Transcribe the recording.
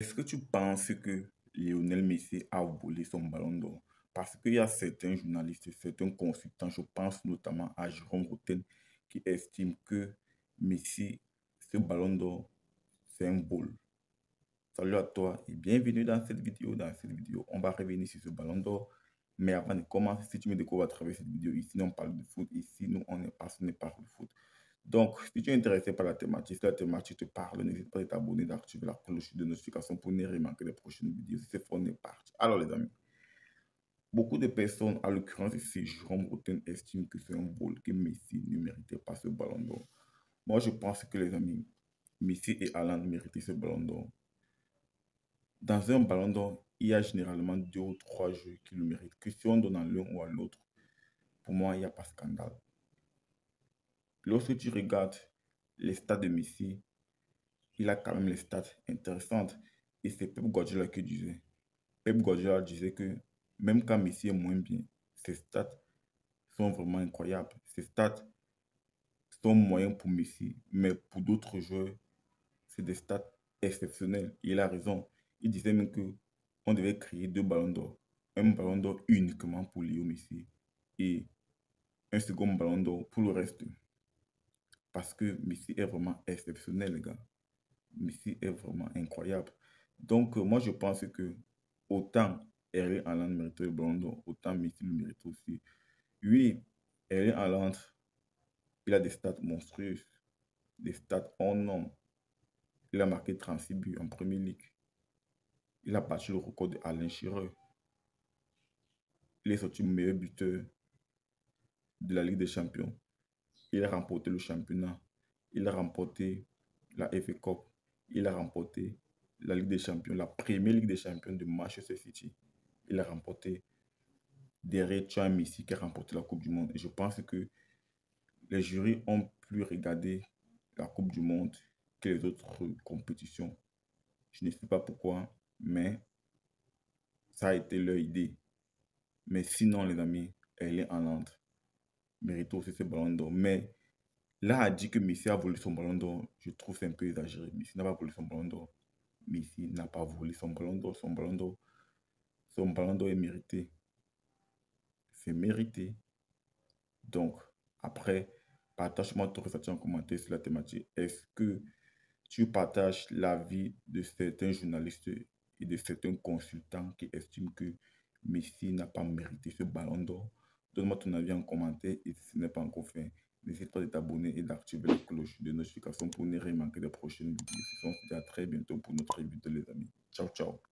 Est-ce que tu penses que Lionel Messi a volé son ballon d'or? Parce qu'il y a certains journalistes, certains consultants, je pense notamment à Jérôme Roten, qui estiment que Messi, ce ballon d'or, c'est un vol. Salut à toi et bienvenue dans cette vidéo. Dans cette vidéo, on va revenir sur ce ballon d'or. Mais avant de commencer, si tu me découvres à travers cette vidéo, ici, on parle de foot. Ici, nous, on est passionné par le foot. Donc, si tu es intéressé par la thématique, si la thématique te parle, n'hésite pas à t'abonner, d'activer la cloche de notification pour ne rien manquer les prochaines vidéos. C'est on est parti. Alors, les amis, beaucoup de personnes, à l'occurrence ici, Jérôme Roten, estiment que c'est un vol, que Messi ne méritait pas ce ballon d'or. Moi, je pense que les amis, Messi et Alan méritaient ce ballon d'or. Dans un ballon d'or, il y a généralement deux ou trois jeux qui le méritent. Que si on donne à l'un ou à l'autre, pour moi, il n'y a pas scandale. Lorsque tu regardes les stats de Messi, il a quand même les stats intéressantes. Et c'est Pep Guardiola qui disait. Pep Guardiola disait que même quand Messi est moins bien, ses stats sont vraiment incroyables. Ses stats sont moyens pour Messi, mais pour d'autres joueurs, c'est des stats exceptionnels. il a raison. Il disait même que on devait créer deux ballons d'or. Un ballon d'or uniquement pour Léo Messi et un second ballon d'or pour le reste. Parce que Messi est vraiment exceptionnel, les gars. Messi est vraiment incroyable. Donc, euh, moi, je pense que autant Erling Haaland mérite le ballon autant Messi le mérite aussi. Oui, Erling Haaland, il a des stats monstrueuses, des stats en nombre. Il a marqué 36 buts en Premier League. Il a battu le record d'Alain Chireux. Il est sorti meilleur buteur de la Ligue des Champions. Il a remporté le championnat. Il a remporté la FA Cup. Il a remporté la Ligue des Champions, la première Ligue des Champions de Manchester City. Il a remporté derrière Messi qui a remporté la Coupe du Monde. Et je pense que les jurys ont plus regardé la Coupe du Monde que les autres compétitions. Je ne sais pas pourquoi, mais ça a été leur idée. Mais sinon, les amis, elle est en Londres mérite aussi ce ballon d'or. Mais là, a dit que Messi a volé son ballon d'or. Je trouve c'est un peu exagéré. Messi n'a pas volé son ballon d'or. Messi n'a pas volé son ballon d'or. Son ballon d'or, son ballon d'or est mérité. C'est mérité. Donc, après, partage-moi ton ressenti en commentaire sur la thématique. Est-ce que tu partages l'avis de certains journalistes et de certains consultants qui estiment que Messi n'a pas mérité ce ballon d'or? Donne-moi ton avis en commentaire et si ce n'est pas encore fait, n'hésite pas à t'abonner et d'activer la cloche de notification pour ne rien manquer des prochaines vidéos. On se à très bientôt pour notre vidéo les amis. Ciao, ciao.